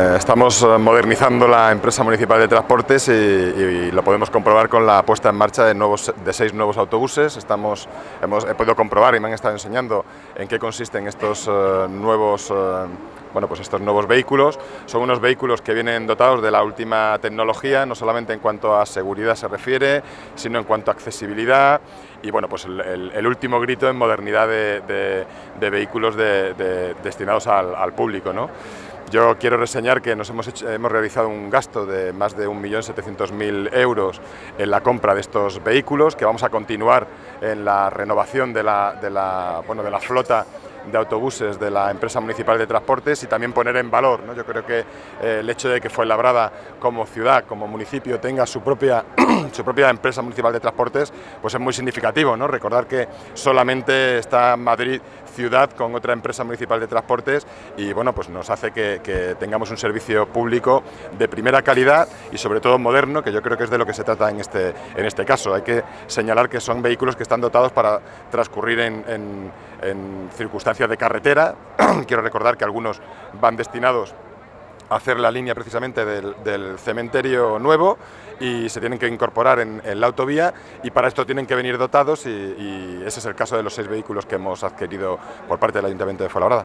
Eh, estamos eh, modernizando la empresa municipal de transportes y, lo podemos comprobar con la puesta en marcha de, seis nuevos autobuses. Estamos, hemos, he podido comprobar y me han estado enseñando en qué consisten estos eh, nuevos bueno, pues estos nuevos vehículos. Son unos vehículos que vienen dotados de la última tecnología, no solamente en cuanto a seguridad se refiere, sino en cuanto a accesibilidad y bueno, pues el, último grito en modernidad de, vehículos destinados al, público. ¿no? Yo quiero reseñar que nos hemos, hemos realizado un gasto de más de 1.700.000 euros en la compra de estos vehículos, que vamos a continuar en la renovación de la, de la, bueno, de la flota de autobuses de la empresa municipal de transportes y también poner en valor. ¿no? Yo creo que eh, el hecho de que Fuenlabrada como ciudad, como municipio, tenga su propia, su propia empresa municipal de transportes, pues es muy significativo. ¿no? Recordar que solamente está Madrid ciudad con otra empresa municipal de transportes y bueno, pues nos hace que, tengamos un servicio público de primera calidad y sobre todo moderno, que yo creo que es de lo que se trata en este, en este caso. Hay que señalar que son vehículos que están dotados para transcurrir en, en circunstancias de carretera. Quiero recordar que algunos van destinados hacer la línea precisamente del, cementerio nuevo y se tienen que incorporar en, la autovía y para esto tienen que venir dotados y, y, ese es el caso de los seis vehículos que hemos adquirido por parte del Ayuntamiento de Fuenlabrada.